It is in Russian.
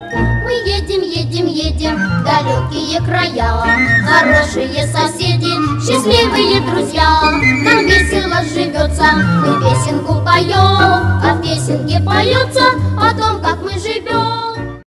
Мы едем, едем, едем в далекие края. Хорошие соседи, счастливые друзья. Нам весело живется, мы песенку поем А в песенке поется